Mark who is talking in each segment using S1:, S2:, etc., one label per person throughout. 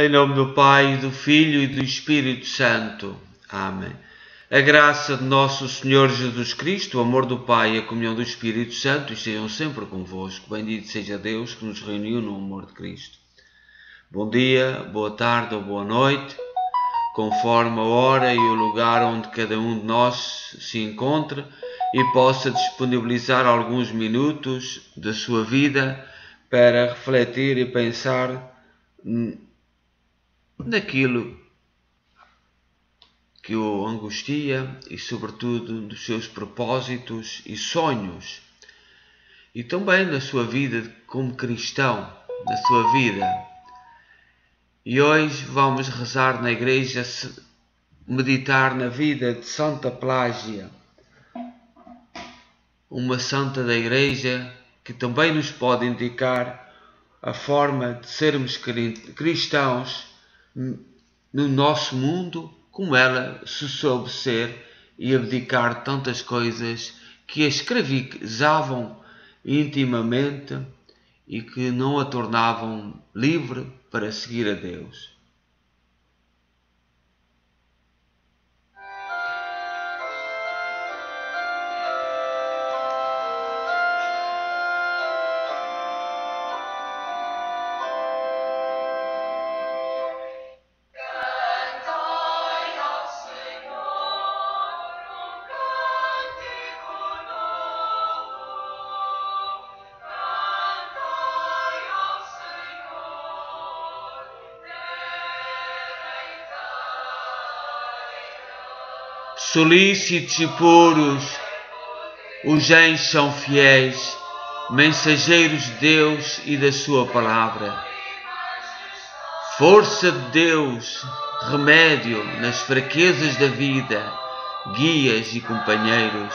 S1: Em nome do Pai, do Filho e do Espírito Santo. Amém. A graça de nosso Senhor Jesus Cristo, o amor do Pai e a comunhão do Espírito Santo estejam sempre convosco. Bendito seja Deus que nos reuniu no amor de Cristo. Bom dia, boa tarde ou boa noite, conforme a hora e o lugar onde cada um de nós se encontra e possa disponibilizar alguns minutos da sua vida para refletir e pensar naquilo que o angustia e, sobretudo, dos seus propósitos e sonhos, e também na sua vida como cristão, na sua vida. E hoje vamos rezar na igreja, meditar na vida de Santa Plágia, uma santa da igreja que também nos pode indicar a forma de sermos cristãos no nosso mundo como ela se soube ser e abdicar tantas coisas que a escravizavam intimamente e que não a tornavam livre para seguir a Deus. Solícitos e puros, os anjos são fiéis, mensageiros de Deus e da Sua palavra. Força de Deus, remédio nas fraquezas da vida, guias e companheiros.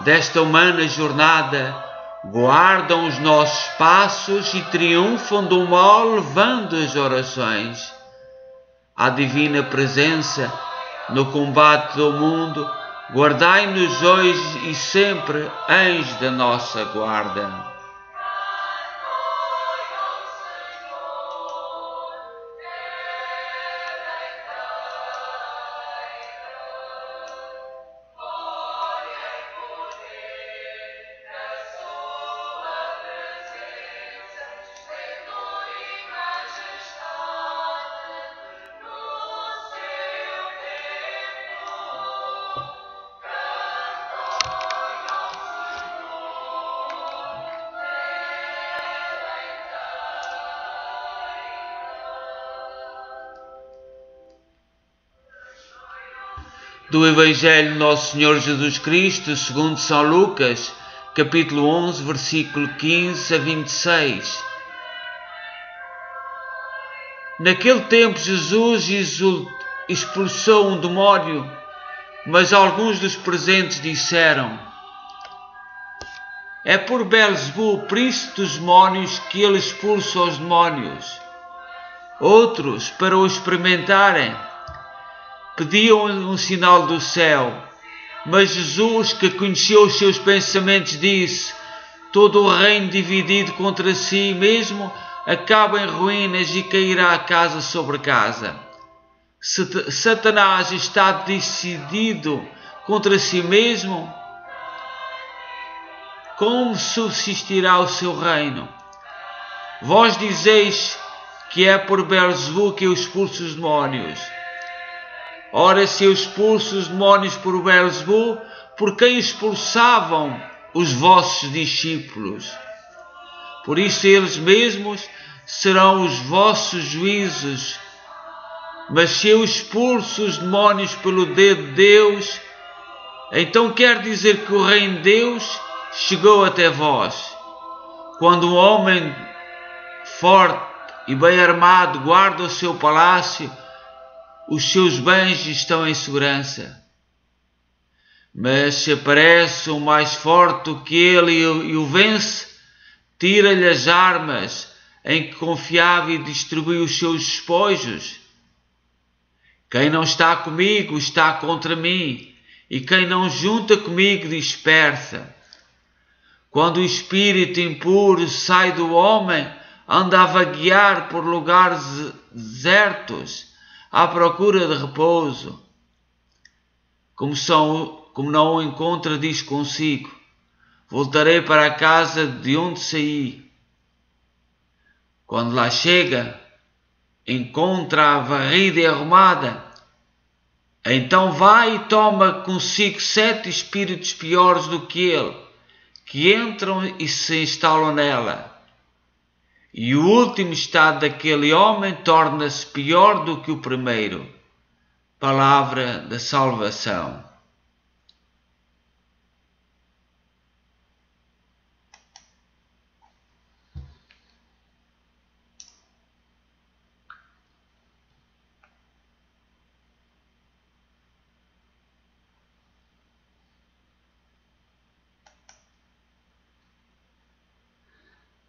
S1: Desta humana jornada, guardam os nossos passos e triunfam do mal, levando as orações. A divina presença no combate do mundo, guardai-nos hoje e sempre, anjos da nossa guarda. Do Evangelho Nosso Senhor Jesus Cristo, segundo São Lucas, capítulo 11, versículo 15 a 26. Naquele tempo Jesus expulsou um demónio, mas alguns dos presentes disseram: É por Belzebu, príncipe dos demónios, que ele expulsa os demónios. Outros, para o experimentarem, pediam um sinal do céu. Mas Jesus, que conheceu os seus pensamentos, disse: Todo o reino dividido contra si mesmo acaba em ruínas e cairá casa sobre casa. Satanás está decidido contra si mesmo. Como subsistirá o seu reino? Vós dizeis que é por Beelzebub que eu expulso os demónios. Ora, se eu expulso os demónios por Beelzebub, por quem expulsavam os vossos discípulos? Por isso eles mesmos serão os vossos juízos. Mas se eu expulso os demónios pelo dedo de Deus, então quer dizer que o reino de Deus chegou até vós. Quando um homem forte e bem armado guarda o seu palácio, os seus bens estão em segurança. Mas se aparece um mais forte do que ele e o vence, tira-lhe as armas em que confiava e distribui os seus despojos. Quem não está comigo está contra mim, e quem não junta comigo dispersa. Quando o espírito impuro sai do homem, andava a guiar por lugares desertos à procura de repouso. Como, são, como não o encontra, diz consigo: Voltarei para a casa de onde saí. Quando lá chega, encontra a varrida e arrumada. Então vai e toma consigo sete espíritos piores do que ele, que entram e se instalam nela. E o último estado daquele homem torna-se pior do que o primeiro. Palavra da salvação.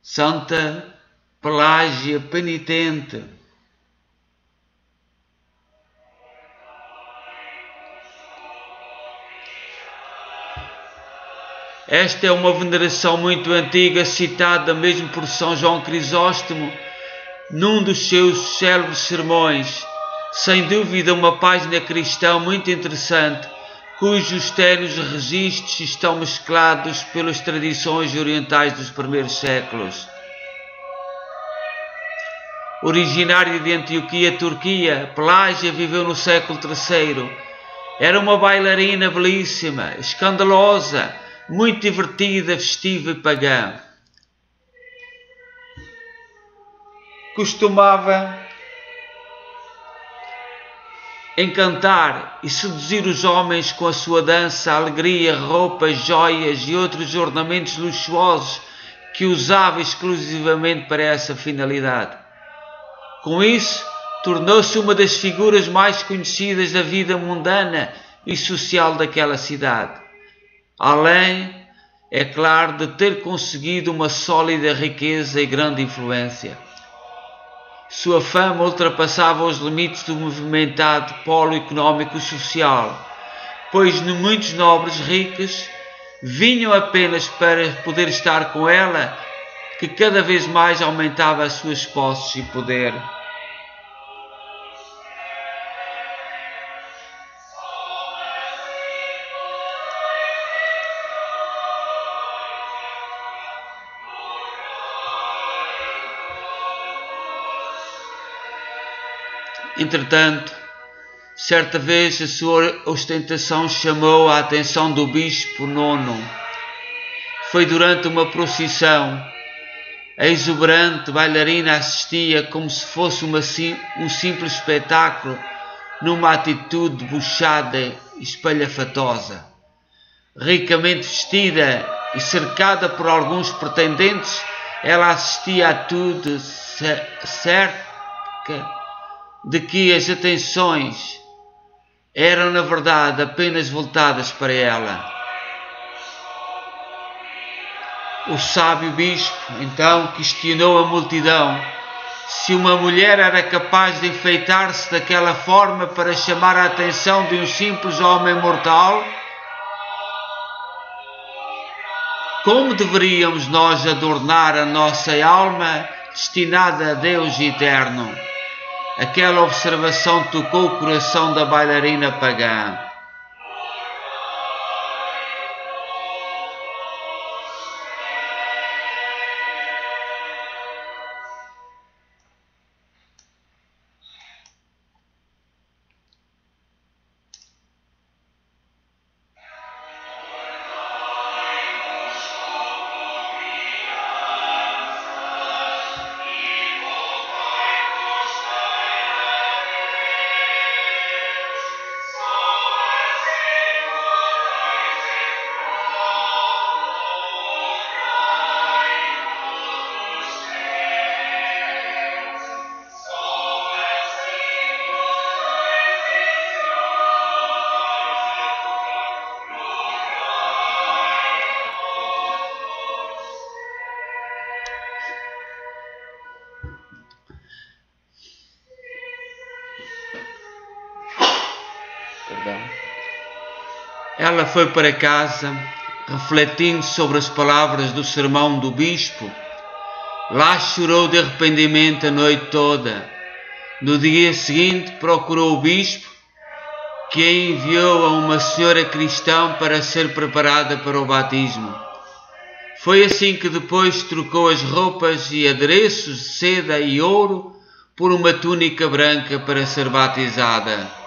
S1: Santa Pelágia penitente. Esta é uma veneração muito antiga, citada mesmo por São João Crisóstomo num dos seus célebres sermões. Sem dúvida, uma página cristã muito interessante, cujos ténuos registros estão mesclados pelas tradições orientais dos primeiros séculos. Originária de Antioquia, Turquia, Pelágia viveu no século III. Era uma bailarina belíssima, escandalosa, muito divertida, festiva e pagã. Costumava encantar e seduzir os homens com a sua dança, alegria, roupas, joias e outros ornamentos luxuosos que usava exclusivamente para essa finalidade. Com isso, tornou-se uma das figuras mais conhecidas da vida mundana e social daquela cidade. Além, é claro, de ter conseguido uma sólida riqueza e grande influência. Sua fama ultrapassava os limites do movimentado polo económico e social, pois muitos nobres ricos vinham apenas para poder estar com ela que cada vez mais aumentava as suas posses e poder. Entretanto, certa vez a sua ostentação chamou a atenção do bispo nono. Foi durante uma procissão a exuberante bailarina assistia como se fosse uma, um simples espetáculo, numa atitude debochada e espalhafatosa. Ricamente vestida e cercada por alguns pretendentes, ela assistia a tudo cerca de que as atenções eram, na verdade, apenas voltadas para ela. O sábio bispo então questionou a multidão se uma mulher era capaz de enfeitar-se daquela forma para chamar a atenção de um simples homem mortal. Como deveríamos nós adornar a nossa alma destinada a Deus eterno? Aquela observação tocou o coração da bailarina pagã. Ela foi para casa, refletindo sobre as palavras do sermão do bispo, Lá chorou de arrependimento a noite toda. No dia seguinte procurou o bispo, que a enviou a uma senhora cristã para ser preparada para o batismo. Foi assim que depois trocou as roupas e adereços de seda e ouro por uma túnica branca para ser batizada.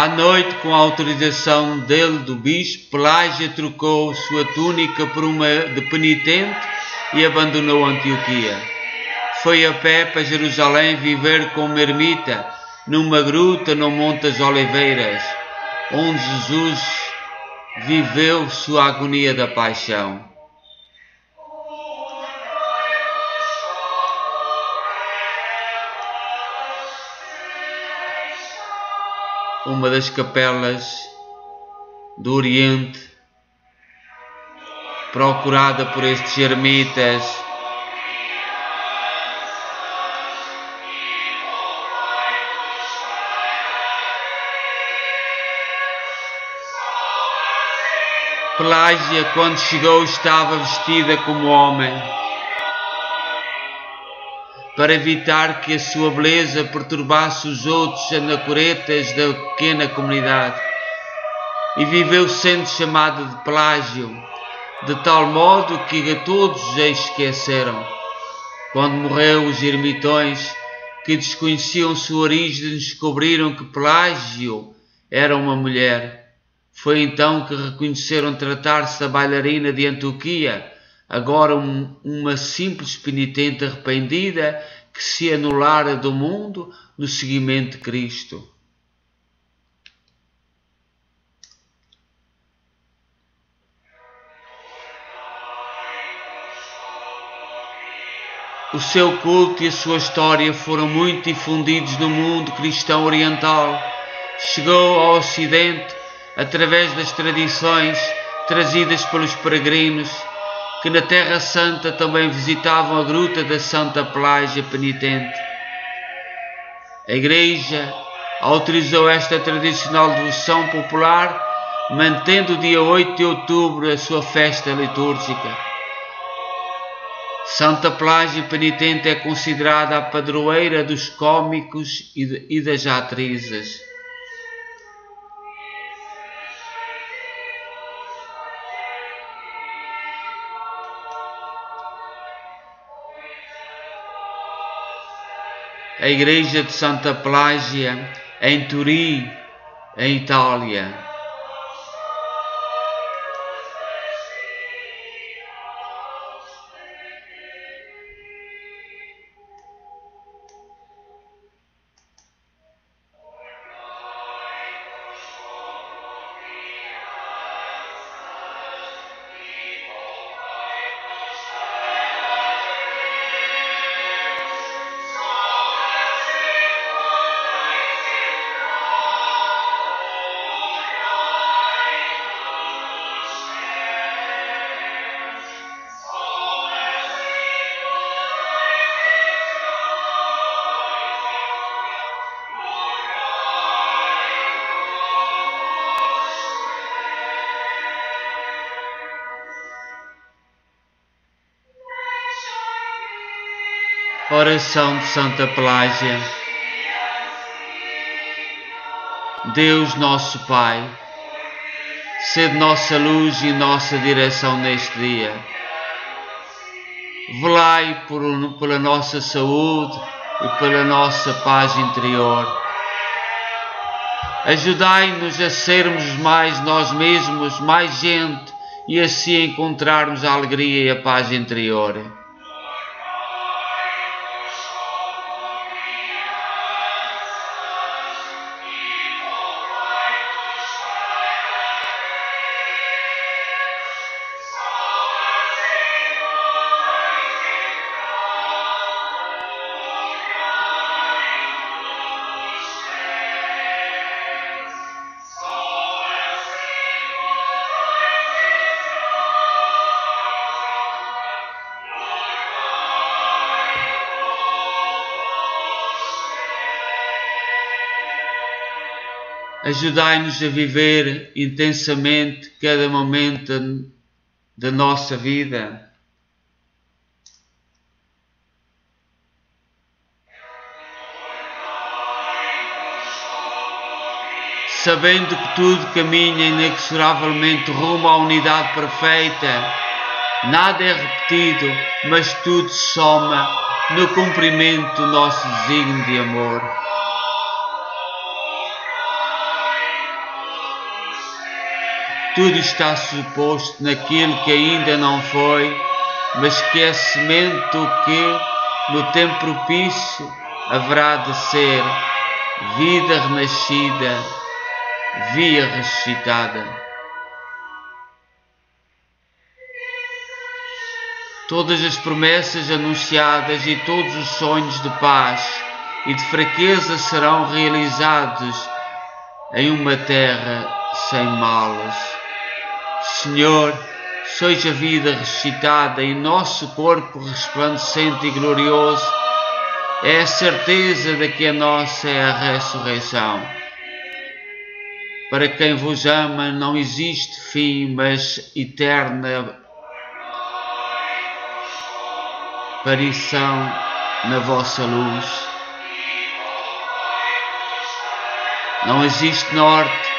S1: À noite, com a autorização dele, do bispo, Pelágia trocou sua túnica por uma de penitente e abandonou Antioquia. Foi a pé para Jerusalém viver como ermita, numa gruta no Monte das Oliveiras, onde Jesus viveu sua agonia da paixão. Uma das capelas do Oriente, procurada por estes ermitas. Pelágia, quando chegou, estava vestida como homem para evitar que a sua beleza perturbasse os outros anacoretas da pequena comunidade. E viveu sendo chamada de Pelágio, de tal modo que a todos a esqueceram. Quando morreu, os ermitões, que desconheciam sua origem, descobriram que Pelágio era uma mulher. Foi então que reconheceram tratar-se da bailarina de Antioquia, agora um, uma simples penitente arrependida que se anulara do mundo no seguimento de Cristo. O seu culto e a sua história foram muito difundidos no mundo cristão oriental. Chegou ao Ocidente através das tradições trazidas pelos peregrinos que na Terra Santa também visitavam a gruta da Santa Pelágia Penitente. A Igreja autorizou esta tradicional devoção popular, mantendo o dia 8 de outubro a sua festa litúrgica. Santa Pelágia Penitente é considerada a padroeira dos cômicos e das atrizes. A igreja de Santa Pelagia em Turim, em Itália. Oração de Santa Pelágia. Deus nosso Pai, sede nossa luz e nossa direção neste dia. Velai por, pela nossa saúde e pela nossa paz interior. Ajudai-nos a sermos mais nós mesmos, mais gente, e assim encontrarmos a alegria e a paz interior. Ajudai-nos a viver intensamente cada momento da nossa vida. Sabendo que tudo caminha inexoravelmente rumo à unidade perfeita, nada é repetido, mas tudo soma no cumprimento do nosso desígnio de amor. Tudo está suposto naquilo que ainda não foi, mas que é semente do que, no tempo propício, haverá de ser vida renascida, via ressuscitada. Todas as promessas anunciadas e todos os sonhos de paz e de fraqueza serão realizados em uma terra sem malas. Senhor, sois a vida ressuscitada e nosso corpo resplandecente e glorioso é a certeza de que a nossa é a ressurreição. Para quem vos ama não existe fim, mas eterna aparição na vossa luz. Não existe norte,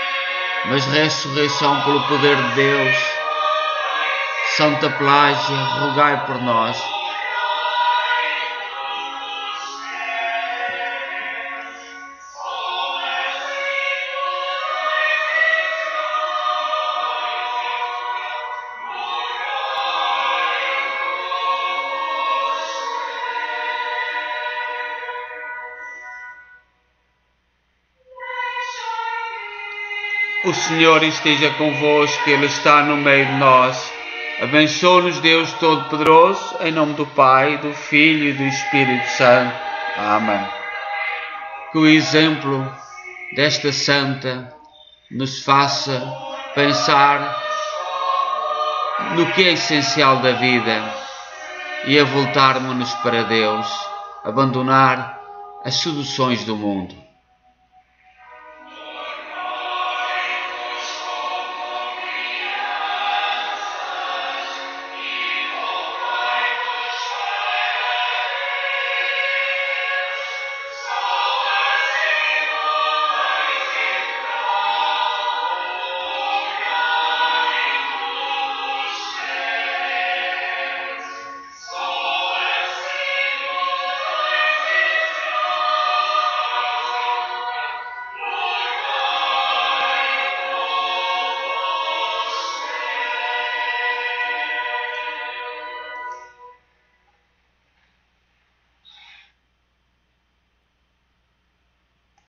S1: mas ressurreição pelo poder de Deus. Santa Plágia, rogai por nós. O Senhor esteja convosco, Ele está no meio de nós. Abençoe-nos Deus Todo-Poderoso, em nome do Pai, do Filho e do Espírito Santo. Amém. Que o exemplo desta santa nos faça pensar no que é essencial da vida e a voltarmos-nos para Deus, abandonar as seduções do mundo.